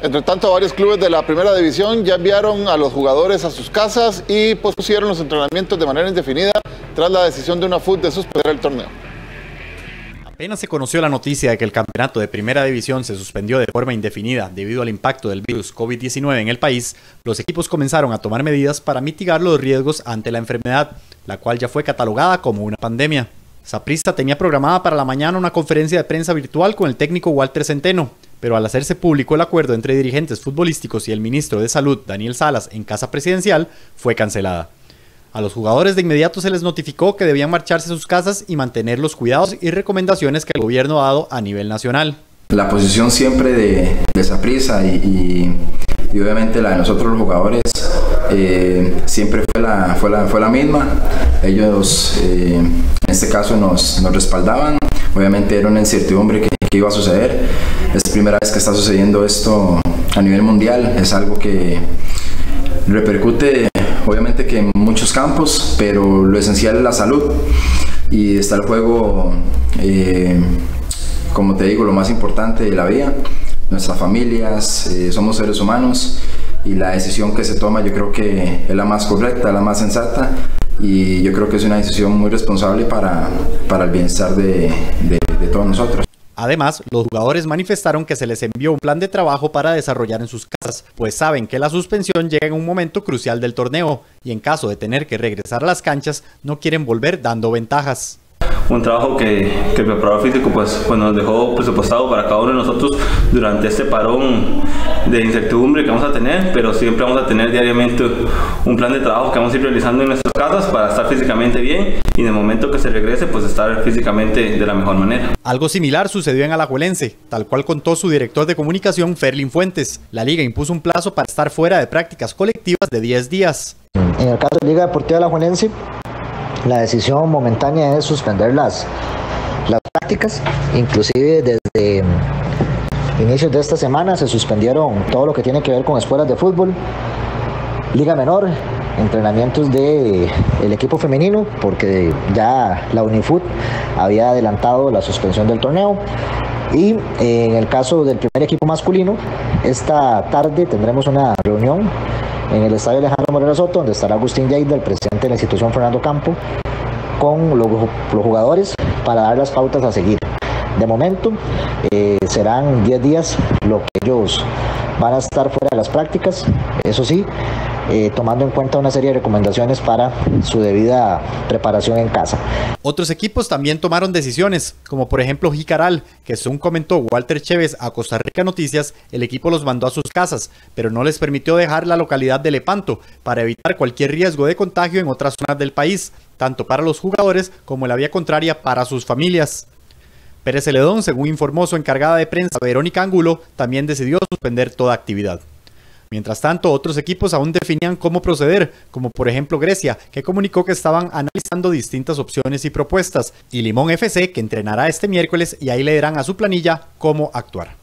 Entre tanto, varios clubes de la primera división ya enviaron a los jugadores a sus casas y pospusieron los entrenamientos de manera indefinida tras la decisión de una FUT de suspender el torneo. Apenas se conoció la noticia de que el campeonato de primera división se suspendió de forma indefinida debido al impacto del virus COVID-19 en el país, los equipos comenzaron a tomar medidas para mitigar los riesgos ante la enfermedad, la cual ya fue catalogada como una pandemia. Saprista tenía programada para la mañana una conferencia de prensa virtual con el técnico Walter Centeno, pero al hacerse público el acuerdo entre dirigentes futbolísticos y el ministro de Salud, Daniel Salas, en casa presidencial, fue cancelada. A los jugadores de inmediato se les notificó que debían marcharse a sus casas y mantener los cuidados y recomendaciones que el gobierno ha dado a nivel nacional. La posición siempre de, de Saprissa y, y, obviamente la de nosotros los jugadores eh, siempre fue la, fue, la, fue la misma. Ellos eh, en este caso nos, nos respaldaban. Obviamente era una incertidumbre que que iba a suceder. Es la primera vez que está sucediendo esto a nivel mundial, es algo que repercute obviamente que en muchos campos, pero lo esencial es la salud. Y está el juego, eh, como te digo, lo más importante de la vida, nuestras familias, eh, somos seres humanos. Y la decisión que se toma yo creo que es la más correcta, la más sensata. Y yo creo que es una decisión muy responsable para, para el bienestar de, de, de todos nosotros. Además, los jugadores manifestaron que se les envió un plan de trabajo para desarrollar en sus casas, pues saben que la suspensión llega en un momento crucial del torneo y en caso de tener que regresar a las canchas no quieren volver dando ventajas un trabajo que, que, el preparador físico pues, pues, nos dejó presupuestado para cada uno de nosotros durante este parón de incertidumbre que vamos a tener, pero siempre vamos a tener diariamente un plan de trabajo que vamos a ir realizando en nuestras casas para estar físicamente bien y en el momento que se regrese pues estar físicamente de la mejor manera. Algo similar sucedió en Alajuelense, tal cual contó su director de comunicación Ferlin Fuentes. La liga impuso un plazo para estar fuera de prácticas colectivas de 10 días. En el caso de Liga Deportiva Alajuelense, la decisión momentánea es suspender las, las prácticas, inclusive desde inicios de esta semana se suspendieron todo lo que tiene que ver con escuelas de fútbol, liga menor, entrenamientos del el equipo femenino, porque ya la Unifoot había adelantado la suspensión del torneo. Y en el caso del primer equipo masculino, esta tarde tendremos una reunión en el estadio Alejandro Moreno Soto, donde estará Agustín Lleida, el presidente de la institución Fernando Campo, con los, jugadores para dar las pautas a seguir. De momento eh, serán 10 días lo que ellos van a estar fuera de las prácticas, eso sí, eh, tomando en cuenta una serie de recomendaciones para su debida preparación en casa. Otros equipos también tomaron decisiones, como por ejemplo Jicaral, que según comentó Walter Chévez a Costa Rica Noticias, el equipo los mandó a sus casas, pero no les permitió dejar la localidad de Lepanto para evitar cualquier riesgo de contagio en otras zonas del país, tanto para los jugadores como la vía contraria para sus familias. Pérez Celedón, según informó su encargada de prensa Verónica Angulo, también decidió suspender toda actividad. Mientras tanto, otros equipos aún definían cómo proceder, como por ejemplo Grecia, que comunicó que estaban analizando distintas opciones y propuestas, y Limón FC, que entrenará este miércoles y ahí le dirán a su planilla cómo actuar.